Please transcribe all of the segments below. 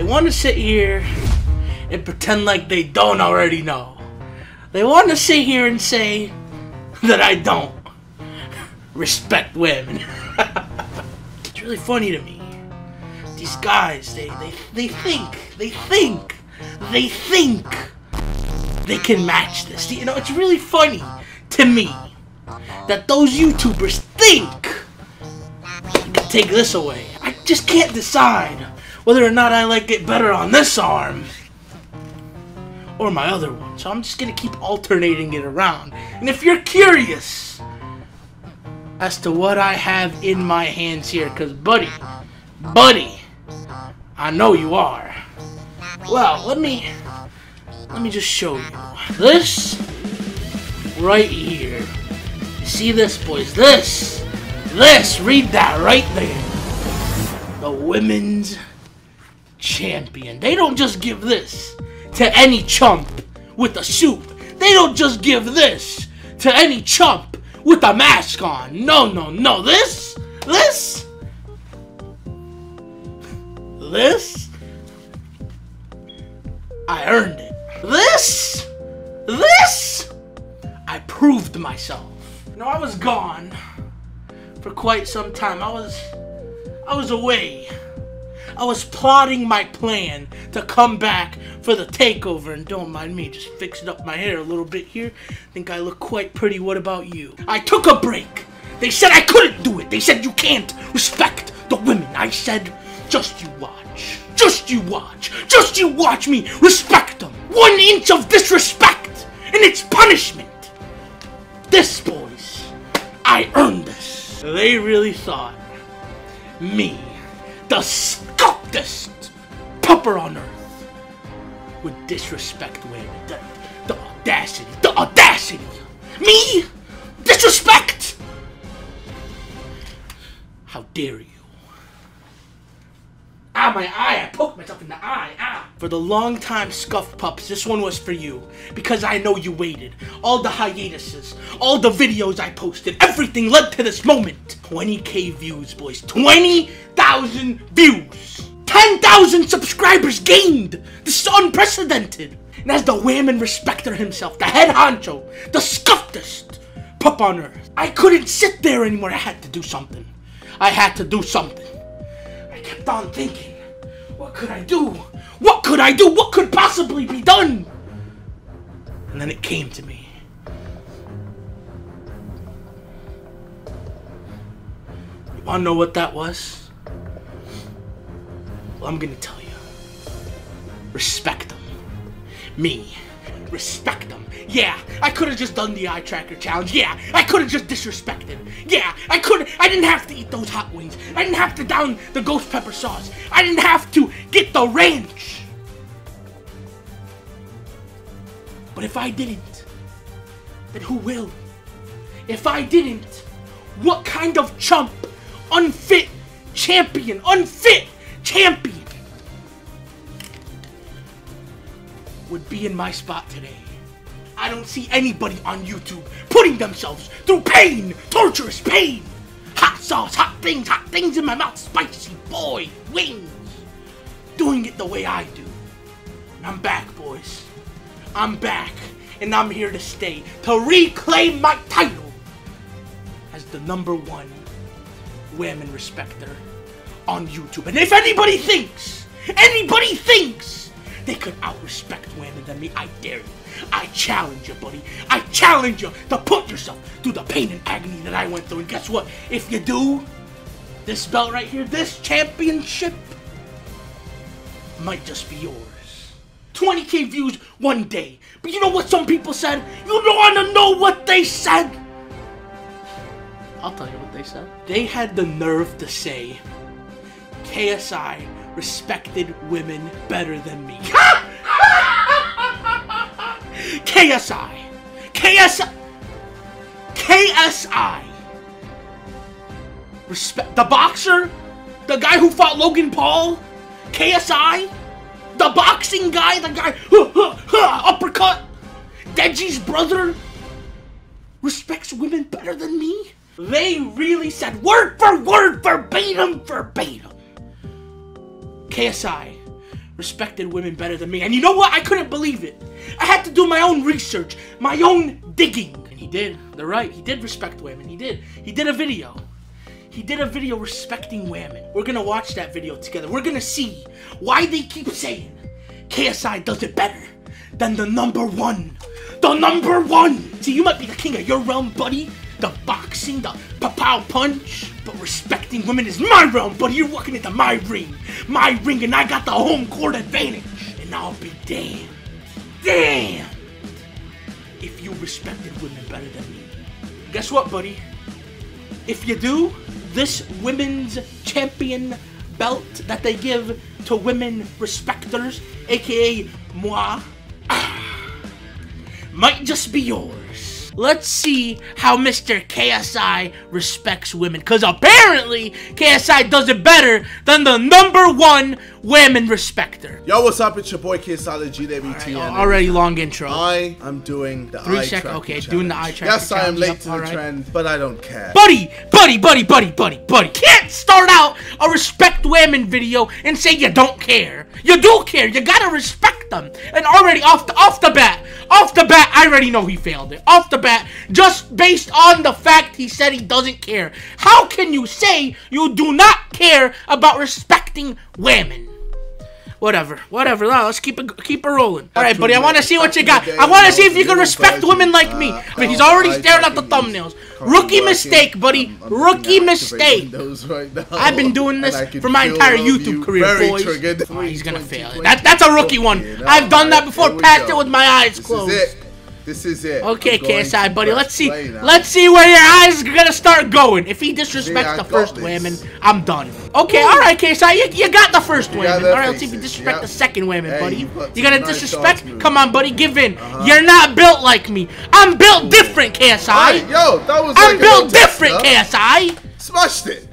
They want to sit here and pretend like they don't already know. They want to sit here and say that I don't respect women. it's really funny to me. These guys, they, they, they think, they think, they think they can match this. You know, it's really funny to me that those YouTubers think can take this away. I just can't decide whether or not I like it better on this arm or my other one. So I'm just gonna keep alternating it around. And if you're curious as to what I have in my hands here, because buddy, buddy, I know you are. Well, let me let me just show you. This right here. See this, boys? This, this, read that right there. The women's champion. They don't just give this to any chump with a suit. They don't just give this to any chump with a mask on. No, no, no. This, this, this, I earned it. This, this, I proved myself. No, I was gone for quite some time. I was, I was away. I was plotting my plan to come back for the takeover, and don't mind me, just fixing up my hair a little bit here. Think I look quite pretty. What about you? I took a break. They said I couldn't do it. They said you can't respect the women. I said, just you watch. Just you watch. Just you watch me respect them. One inch of disrespect, and it's punishment. This, boys, I earned this. They really thought me, the scuffedest pupper on earth, would disrespect women. The, the audacity, the audacity. Me? Disrespect? How dare you? Ah, my eye! I poked myself in the eye. Ah! For the long time scuff pups, this one was for you. Because I know you waited. All the hiatuses, all the videos I posted, everything led to this moment. 20k views, boys. 20,000 views! 10,000 subscribers gained! This is unprecedented! And as the whammon respecter himself, the head honcho, the scuffedest pup on earth, I couldn't sit there anymore. I had to do something. I had to do something. I kept on thinking, what could I do? What could I do? What could possibly be done? And then it came to me. You wanna know what that was? Well, I'm gonna tell you. Respect them. Me. Respect them. Yeah, I could have just done the eye tracker challenge. Yeah, I could have just disrespected. Yeah, I could I didn't have to eat those hot wings. I didn't have to down the ghost pepper sauce. I didn't have to get the ranch. But if I didn't, then who will? If I didn't, what kind of chump, unfit champion, unfit champion be in my spot today? I don't see anybody on YouTube putting themselves through pain, torturous pain. Hot sauce, hot things, hot things in my mouth, spicy boy, wings. Doing it the way I do. And I'm back, boys. I'm back, and I'm here to stay to reclaim my title as the number one women respecter on YouTube. And if anybody thinks, anybody thinks they could out-respect women than me, I dare you. I challenge you, buddy. I challenge you to put yourself through the pain and agony that I went through. And guess what? If you do, this belt right here, this championship, might just be yours. 20k views one day. But you know what some people said? You don't want to know what they said? I'll tell you what they said. They had the nerve to say, KSI respected women better than me. KSI. KSI. KSI. Respect the boxer, the guy who fought Logan Paul, KSI, the boxing guy, the guy huh, huh, huh, uppercut, Deji's brother respects women better than me. They really said word for word, verbatim, verbatim. KSI respected women better than me. And you know what? I couldn't believe it. I had to do my own research, my own digging. And he did. They're right. He did respect women. He did. He did a video. He did a video respecting women. We're gonna watch that video together. We're gonna see why they keep saying KSI does it better than the number one. The number one! See, you might be the king of your realm, buddy. The boxing, the pow punch. But respecting women is my realm, buddy. You're walking into my ring. My ring, and I got the home court advantage. And I'll be damned. Damned! If you respected women better than me. Guess what, buddy? If you do, this women's champion belt that they give to women respecters, aka moi, ah, might just be yours. Let's see how Mr. KSI respects women, because apparently KSI does it better than the number one women respecter. Yo, what's up? It's your boy KSI, the GWT. Alright, already long intro. I am doing the Three eye tracking okay, challenge. doing the eye tracking Yes, I am late yep, to the alright. trend, but I don't care. Buddy, buddy, buddy, buddy, buddy, buddy, buddy. Can't start out a respect women video and say you don't care. You do care. You gotta respect them. And already off the off the bat, off the bat, I already know he failed it. Off the bat, just based on the fact he said he doesn't care. How can you say you do not care about respecting women? Whatever, whatever. Now, let's keep it keep it rolling. All right, buddy. I want to see what you got. I want to see if you can respect women like me. I mean, he's already staring at the thumbnails. Rookie mistake, buddy. Rookie mistake. I've been doing this for my entire YouTube career, boys. Oh, he's gonna fail. That, that's a rookie one. I've done that before. Passed it with my eyes closed. This is it. Okay, KSI, buddy. Let's see. Let's see where your eyes are gonna start going. If he disrespects the first this. women, I'm done. Okay, all right, KSI. You, you got the first women. All right, let's see if you disrespect yep. the second women, Hey, buddy. you You gonna nice disrespect? Come on, buddy. Give in. Uh-huh. You're not built like me. I'm built different, KSI. Alright, yo, that was I'm like built different, huh? KSI. Smashed it.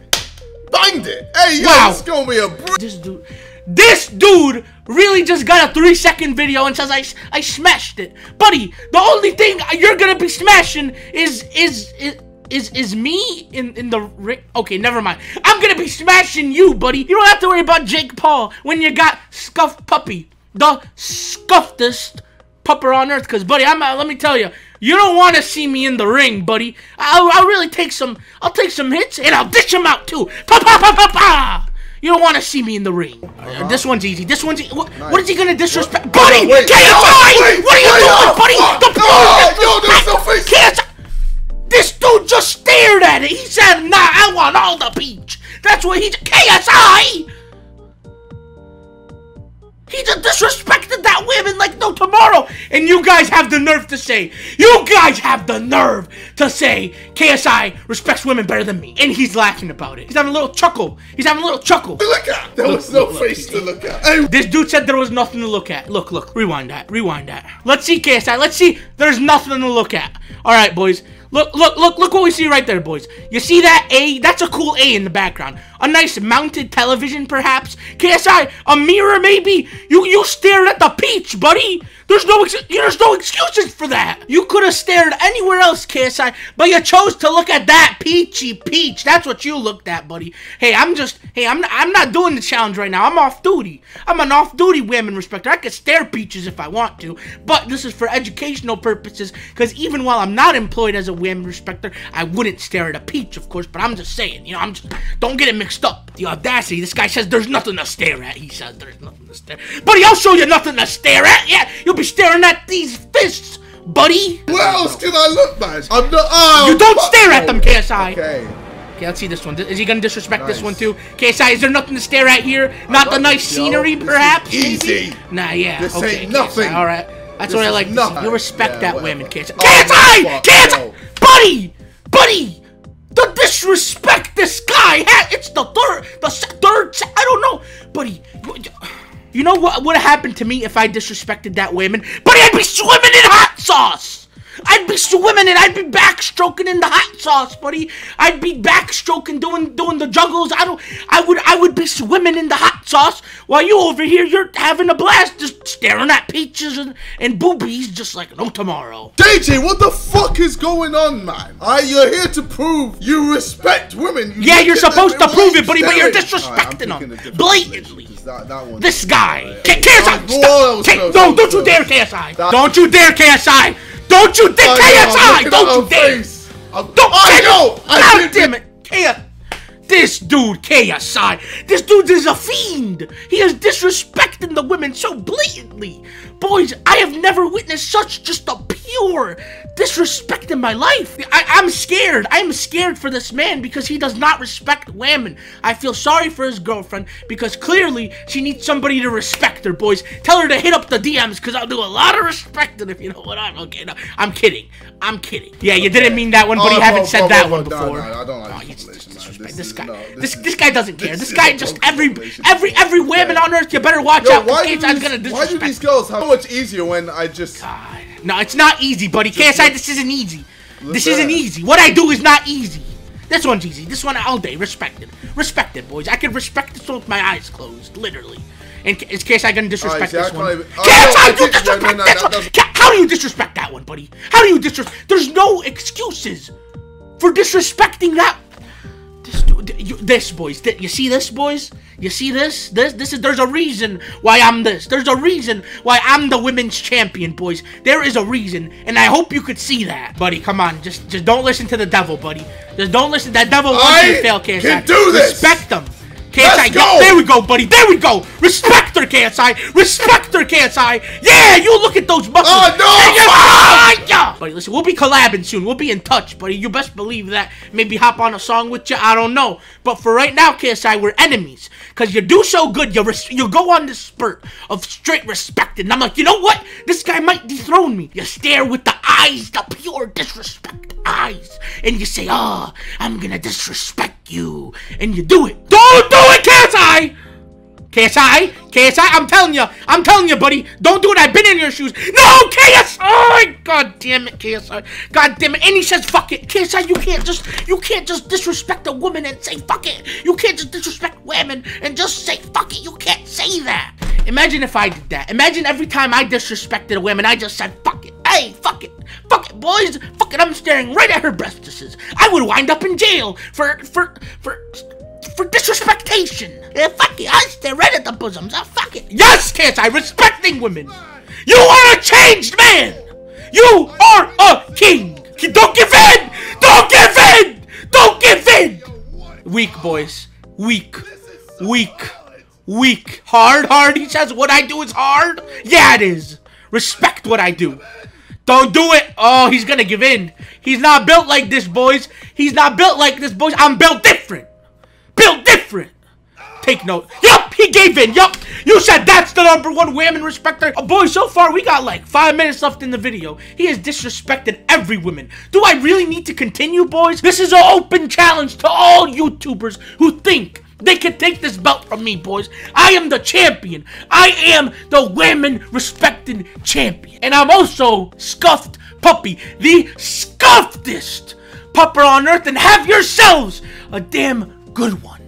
Banged it. Hey, yo, Wow. it's gonna be a This dude, this dude really just got a three second video and says I, I smashed it, buddy. The only thing you're gonna be smashing is is is. Is, is me in, in the ring? Okay, never mind. I'm gonna be smashing you, buddy. You don't have to worry about Jake Paul when you got Scuffed Puppy, the scuffedest pupper on earth. Cause, buddy, I'm uh, let me tell you, you don't want to see me in the ring, buddy. I'll, I'll really take some. I'll take some hits and I'll dish them out too. Pa pa pa pa pa. You don't want to see me in the ring. Uh, this one's easy. This one's. E- what, what is he gonna disrespect, What? buddy? On, wait. KSI! Wait, what are you doing, oh, buddy? fuck. The Oh, yo, there's no face. KSI! This dude just stared at it. He said, "Nah, I want all the peach." That's what he. KSI. He just disrespected women like no tomorrow. And you guys have the nerve to say, you guys have the nerve to say KSI respects women better than me. And he's laughing about it. He's having a little chuckle. He's having a little chuckle. Look at. There was no look, face look. to look at. Hey, This dude said there was nothing to look at. Look, look, rewind that, rewind that. Let's see KSI. Let's see. There's nothing to look at. All right, boys. Look, look, look, look what we see right there, boys. You see that A? That's a cool A in the background. A nice mounted television, perhaps. KSI, a mirror, maybe. You, you stared at the peach, buddy. There's no, there's no excuses for that. You could have stared anywhere else, KSI, but you chose to look at that peachy peach. That's what you looked at, buddy. Hey, I'm just, hey, I'm, I'm not doing the challenge right now. I'm off duty. I'm an off-duty women respecter. I could stare peaches if I want to, but this is for educational purposes. Because even while I'm not employed as a women respecter, I wouldn't stare at a peach, of course. But I'm just saying, you know, I'm just, don't get it mixed up. The audacity. This guy says there's nothing to stare at. He says there's nothing to stare. Buddy, I'll show you nothing to stare at. Yeah, you'll be staring at these fists, buddy. where else can I look, man? I'm not. Oh, You don't stare at them, KSI. Okay. Okay, let's see this one. Is he gonna disrespect this one too? KSI, is there nothing to stare at here? Not the nice yo. scenery, perhaps? maybe? easy. Nah, yeah. This okay, ain't nothing. All right. That's This what I like nothing. You respect Yeah, that whatever. women, KSI. Oh, KSI! KSI! Buddy! Buddy! The disrespect this guy had. It's the third, the third, I don't know. Buddy, you know what would have happened to me if I disrespected that woman? Buddy, I'd be swimming in hot sauce! I'd be swimming and I'd be backstroking in the hot sauce, buddy. I'd be backstroking, doing doing the juggles. I don't. I would I would be swimming in the hot sauce while you over here you're having a blast, just staring at peaches and, and boobies, just like no tomorrow. DJ, what the fuck is going on, man? I, you're here to prove you respect women. You Yeah, you're supposed to prove it, buddy, but you're staring? Alright, I'm disrespecting a them blatantly. That, that This guy, alright. KSI, stop! K- no, don't you dare. KSI! Don't you dare, KSI! Don't you dare, I know, I'm KSI! looking Don't you dare! face. I'm- Don't I know! I God damn it! K- this dude, KSI, this dude is a fiend! He is disrespecting the women so blatantly! Boys, I have never witnessed such just a pure disrespect in my life. I, I'm scared. I'm scared for this man because he does not respect women. I feel sorry for his girlfriend because clearly she needs somebody to respect her, boys. Tell her to hit up the DMs because I'll do a lot of respecting if you know what I'm okay. No, I'm kidding. I'm kidding. Yeah, you didn't mean that one, but you Oh, haven't whoa, said whoa, that one no, before. no, I don't like Oh, this he's formulation, man. disrespect. This This guy, no, this this this guy doesn't care. this guy just every every every woman on earth. You better watch Yo, out. why do, these, gonna why do these girls have so much easier when I just... God. No, it's not easy, buddy. KSI, this isn't easy. This isn't easy. What I do is not easy. This one's easy. This one all day. Respected. Respected, boys. I can respect this one with my eyes closed, literally. And is KSI gonna disrespect I this one? even- oh, no, I you oh, disrespect no, no, this that one. How do you disrespect that one, buddy? How do you disrespect? There's no excuses for disrespecting that. This, you, this boys, th- you see this, boys? You see this? This, this is. There's a reason why I'm this. There's a reason why I'm the women's champion, boys. There is a reason, and I hope you could see that, buddy. Come on, just, just don't listen to the devil, buddy. Just don't listen. That devil wants you to I fail, KSI. can do this. Respect them. KSI, yeah, there we go, buddy. There we go. Respect her, KSI. Respect her, KSI. Yeah, you look at those muscles. Oh, no. Ah, yeah. Buddy, listen, we'll be collabing soon. We'll be in touch, buddy. You best believe that. Maybe hop on a song with you. I don't know. But for right now, KSI, we're enemies. Because you do so good. You, res- you go on this spurt of straight respect. And I'm like, you know what? This guy might dethrone me. You stare with the eyes, the pure disrespect eyes. And you say, oh, I'm going to disrespect you. And you do it. Don't do it, KSI! KSI, KSI, I'm telling you, I'm telling you, buddy, don't do it. I've been in your shoes. No, KSI, oh, God damn it, KSI, God damn it. And he says, fuck it, KSI. You can't just, you can't just disrespect a woman and say fuck it. You can't just disrespect women and just say fuck it. You can't say that. Imagine if I did that. Imagine every time I disrespected a woman, I just said fuck it. Hey, fuck it, fuck it, boys, fuck it. I'm staring right at her breastises. I would wind up in jail for, for, for for disrespectation. Yeah, fuck it. I stare right at the bosoms. Oh, fuck it. Yes, KSI, respecting women. You are a changed man. You are a king. Don't give in. Don't give in. Don't give in. Weak, boys. Weak. Weak. Weak. Hard, hard. He says what I do is hard. Yeah, it is. Respect what I do. Don't do it. Oh, he's gonna give in. He's not built like this, boys. He's not built like this, boys. I'm built different. Built different. Take note. Yup, he gave in. Yup. You said that's the number one women respecter. Oh, boys, so far we got like five minutes left in the video. He has disrespected every woman. Do I really need to continue, boys? This is an open challenge to all YouTubers who think they can take this belt from me, boys. I am the champion. I am the women respecting champion. And I'm also Scuffed Puppy, the scuffedest pupper on earth. And have yourselves a damn good one.